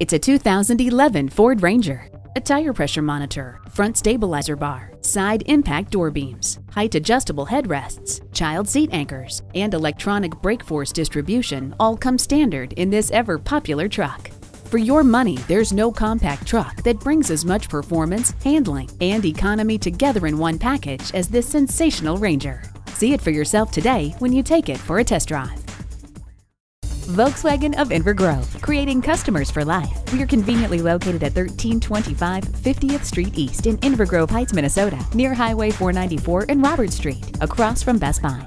It's a 2011 Ford Ranger. A tire pressure monitor, front stabilizer bar, side impact door beams, height adjustable headrests, child seat anchors, and electronic brake force distribution all come standard in this ever popular truck. For your money, there's no compact truck that brings as much performance, handling, and economy together in one package as this sensational Ranger. See it for yourself today when you take it for a test drive. Volkswagen of Inver Grove, creating customers for life. We are conveniently located at 1325 50th Street East in Inver Grove Heights, Minnesota, near Highway 494 and Robert Street, across from Best Buy.